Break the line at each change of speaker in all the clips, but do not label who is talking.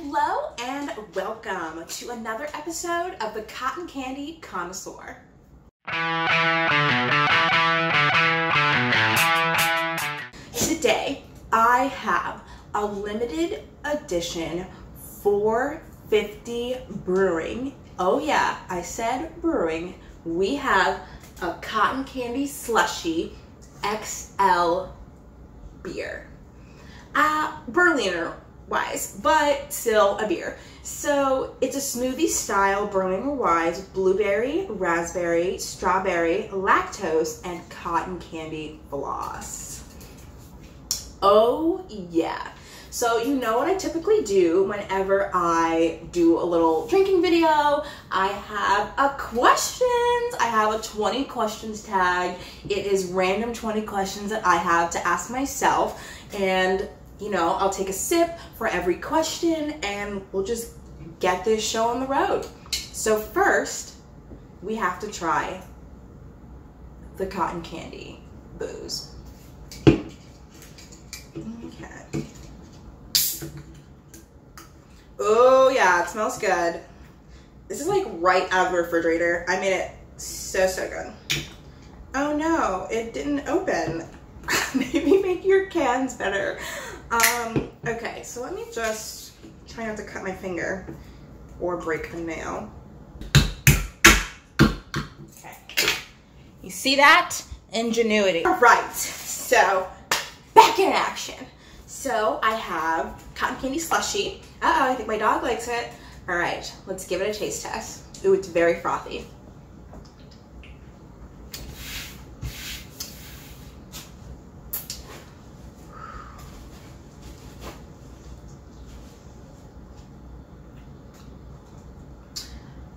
Hello and welcome to another episode of the Cotton Candy Connoisseur. Today I have a limited edition 450 brewing. Oh yeah, I said brewing. We have a cotton candy slushy XL beer. Uh, Berliner Weisse, but still a beer. So it's a smoothie style Berliner Weisse blueberry, raspberry, strawberry, lactose, and cotton candy floss. Oh yeah. So you know what I typically do whenever I do a little drinking video. I have a questions. I have a 20 questions tag. It is random 20 questions that I have to ask myself. And you know, I'll take a sip for every question and we'll just get this show on the road. So first, we have to try the cotton candy booze. Okay. Oh yeah, it smells good. This is like right out of the refrigerator. I made it so, so good. Oh no, it didn't open. Maybe make your cans better. Um, okay, so let me just try not to cut my finger or break a nail. Okay. You see that? Ingenuity. All right, so back in action. So I have cotton candy slushy. Uh-oh, I think my dog likes it. All right, let's give it a taste test. Ooh, it's very frothy.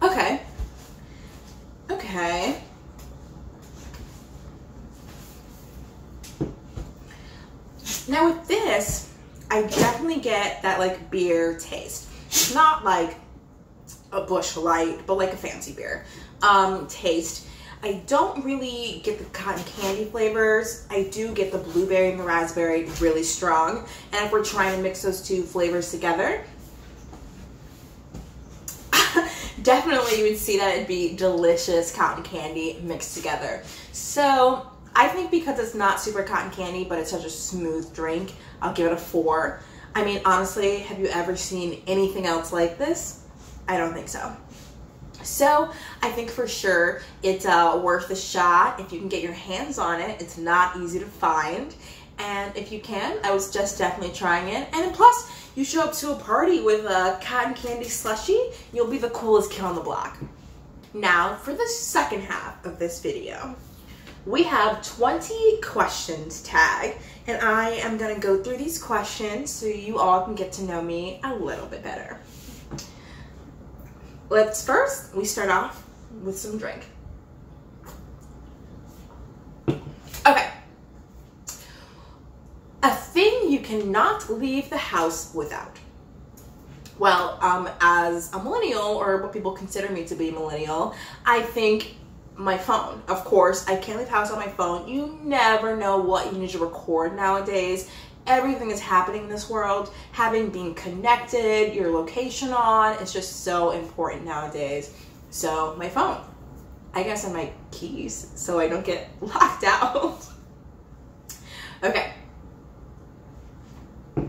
Okay. Okay. Now with this, I definitely get that like beer taste. Not like a Busch Light, but like a fancy beer um, taste. I don't really get the cotton candy flavors. I do get the blueberry and the raspberry really strong. And if we're trying to mix those two flavors together, definitely you would see that it'd be delicious cotton candy mixed together. So I think because it's not super cotton candy, but it's such a smooth drink, I'll give it a four. I mean, honestly, have you ever seen anything else like this? I don't think so. So I think for sure it's uh, worth a shot if you can get your hands on it. It's not easy to find. And if you can, I was just definitely trying it. And plus, you show up to a party with a cotton candy slushy, you'll be the coolest kid on the block. Now, for the second half of this video, we have 20 questions tag, and I am gonna go through these questions so you all can get to know me a little bit better. Let's first, we start off with some drink. Okay. A thing you cannot leave the house without. Well, um, as a millennial, or what people consider me to be millennial, I think my phone. Of course, I can't leave house on my phone. You never know what you need to record nowadays. Everything is happening in this world. Having being connected, your location on, it's just so important nowadays. So my phone. I guess and my keys so I don't get locked out. okay.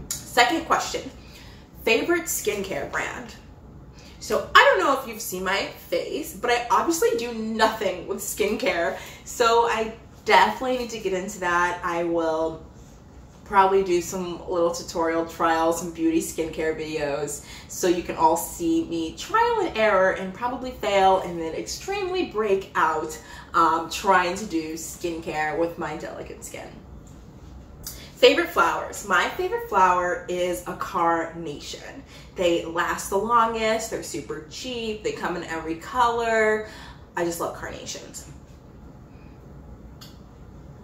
Second question. Favorite skincare brand? So I don't know if you've seen my face, but I obviously do nothing with skincare. So I definitely need to get into that. I will probably do some little tutorial trials, some beauty skincare videos so you can all see me trial and error and probably fail and then extremely break out um, trying to do skincare with my delicate skin. Favorite flowers. My favorite flower is a carnation. They last the longest, they're super cheap, they come in every color. I just love carnations.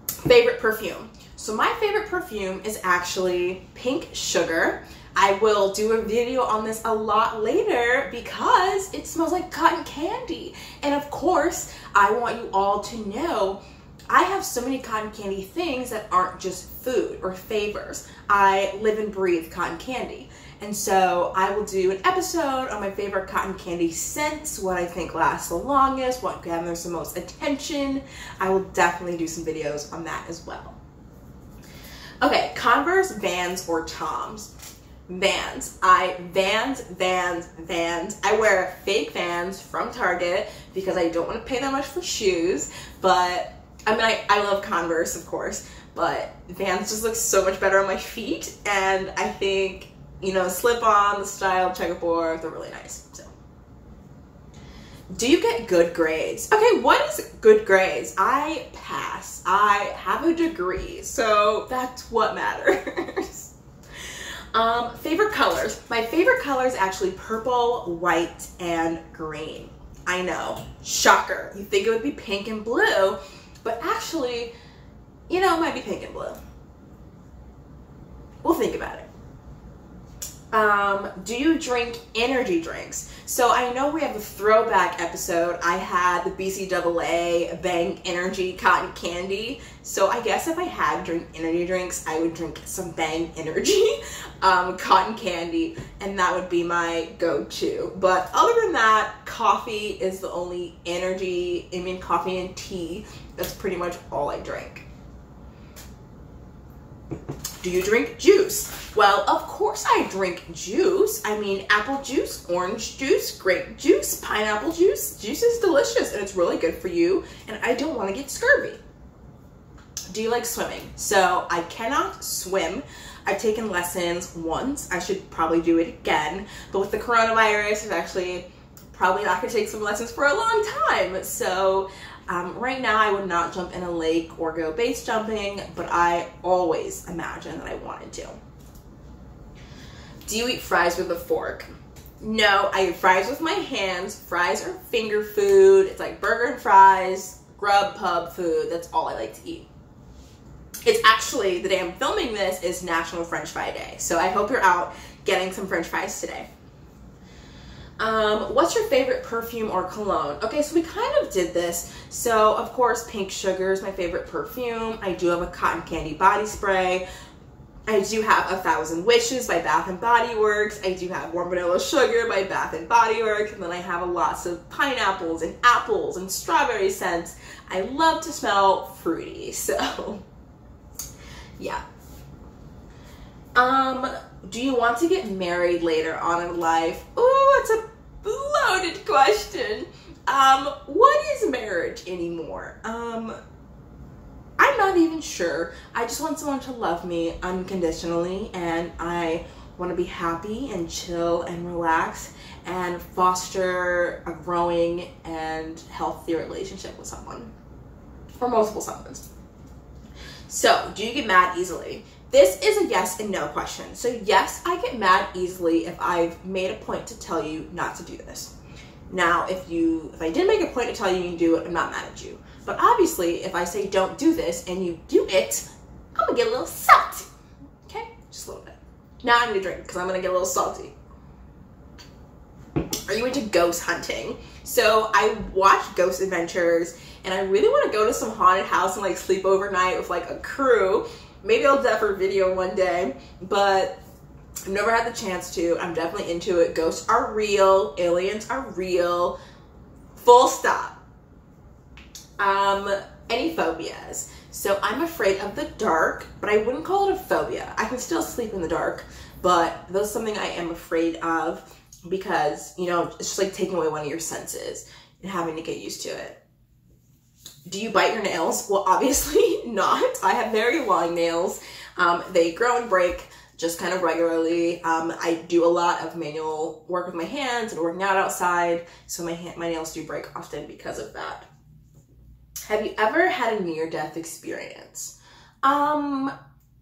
Favorite perfume. So my favorite perfume is actually Pink Sugar. I will do a video on this a lot later because it smells like cotton candy. And of course, I want you all to know I have so many cotton candy things that aren't just food or favors. I live and breathe cotton candy. And so I will do an episode on my favorite cotton candy scents, what I think lasts the longest, what gathers the most attention. I will definitely do some videos on that as well. Okay, Converse, Vans, or Toms. Vans. I Vans, Vans, Vans. I wear fake Vans from Target because I don't want to pay that much for shoes. But I mean, I, I love Converse, of course, but Vans just look so much better on my feet. And I think, you know, slip on, the style, checkerboard, they're really nice. So. Do you get good grades? Okay, what is good grades? I pass. I have a degree, so that's what matters. Um, favorite colors. My favorite color is actually purple, white, and green. I know, shocker. You think it would be pink and blue, but actually, you know, it might be pink and blue. We'll think about it. Um, do you drink energy drinks? So I know we have a throwback episode. I had the BCAA Bang Energy Cotton Candy. So I guess if I had drink energy drinks, I would drink some Bang Energy um, Cotton Candy, and that would be my go-to. But other than that, coffee is the only energy. I mean, coffee and tea. That's pretty much all I drink. Do you drink juice? Well, of course I drink juice. I mean, apple juice, orange juice, grape juice, pineapple juice. Juice is delicious and it's really good for you, and I don't want to get scurvy. Do you like swimming? So I cannot swim. I've taken lessons once. I should probably do it again. But with the coronavirus, it's actually probably not gonna take some lessons for a long time. So um, right now, I would not jump in a lake or go base jumping, but I always imagine that I wanted to. Do you eat fries with a fork? No, I eat fries with my hands. Fries are finger food. It's like burger and fries, grub pub food. That's all I like to eat. It's actually, the day I'm filming this is National French Fry Day. So I hope you're out getting some French fries today. Um, what's your favorite perfume or cologne? Okay, so we kind of did this. So, of course, Pink Sugar is my favorite perfume. I do have a cotton candy body spray. I do have A Thousand Wishes by Bath and Body Works. I do have Warm Vanilla Sugar by Bath and Body Works. And then I have lots of pineapples and apples and strawberry scents. I love to smell fruity, so yeah. Um, do you want to get married later on in life? Oh, it's a loaded question. Um, what is marriage anymore? Um, I'm not even sure. I just want someone to love me unconditionally and I want to be happy and chill and relax and foster a growing and healthy relationship with someone or multiple someones. So, do you get mad easily? This is a yes and no question. So yes, I get mad easily if I've made a point to tell you not to do this. Now, if you if I did make a point to tell you you do it, I'm not mad at you. But obviously, if I say don't do this and you do it, I'm gonna get a little salty. Okay? Just a little bit. Now I'm gonna drink because I'm gonna get a little salty. Are you into ghost hunting? So I watch Ghost Adventures and I really want to go to some haunted house and like sleep overnight with like a crew Maybe I'll do that for video one day, but I've never had the chance to. I'm definitely into it. Ghosts are real. Aliens are real. Full stop. Um, any phobias? So I'm afraid of the dark, but I wouldn't call it a phobia. I can still sleep in the dark, but that's something I am afraid of because, you know, it's just like taking away one of your senses and having to get used to it. Do you bite your nails? Well, obviously not. I have very long nails. Um, they grow and break just kind of regularly. Um, I do a lot of manual work with my hands and working out outside, so my hand, my nails do break often because of that. Have you ever had a near-death experience? Um,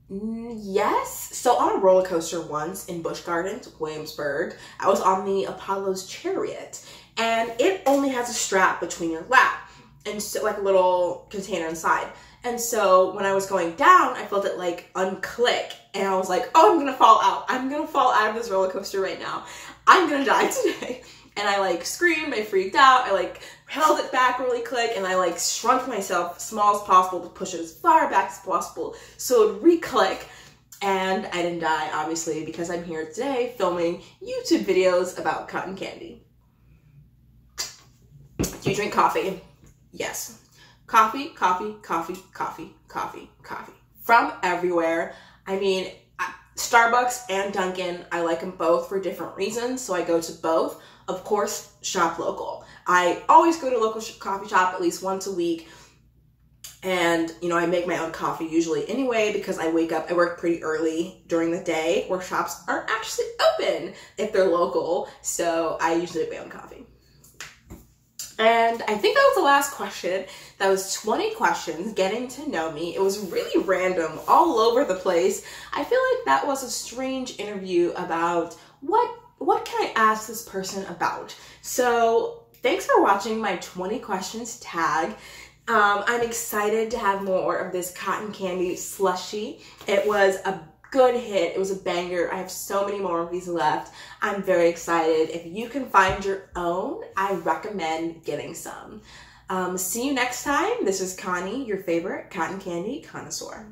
yes. So on a roller coaster once in Busch Gardens, Williamsburg, I was on the Apollo's Chariot, and it only has a strap between your lap and so like a little container inside. And so when I was going down, I felt it like unclick and I was like, oh, I'm gonna fall out. I'm gonna fall out of this roller coaster right now. I'm gonna die today. And I like screamed, I freaked out, I like held it back really quick and I like shrunk myself small as possible to push it as far back as possible so it would re-click. And I didn't die, obviously, because I'm here today filming YouTube videos about cotton candy. Do you drink coffee? Yes. Coffee, coffee, coffee, coffee, coffee, coffee. From everywhere. I mean, Starbucks and Dunkin', I like them both for different reasons, so I go to both. Of course, shop local. I always go to local coffee shop at least once a week. And, you know, I make my own coffee usually anyway because I wake up, I work pretty early during the day where shops aren't actually open if they're local. So I usually make my own coffee. And I think that was the last question. That was 20 questions, getting to know me. It was really random, all over the place. I feel like that was a strange interview about what what can I ask this person about? So thanks for watching my 20 questions tag. Um, I'm excited to have more of this cotton candy slushy. It was a good hit. It was a banger. I have so many more of these left. I'm very excited. If you can find your own, I recommend getting some. Um, see you next time. This is Connie, your favorite cotton candy connoisseur.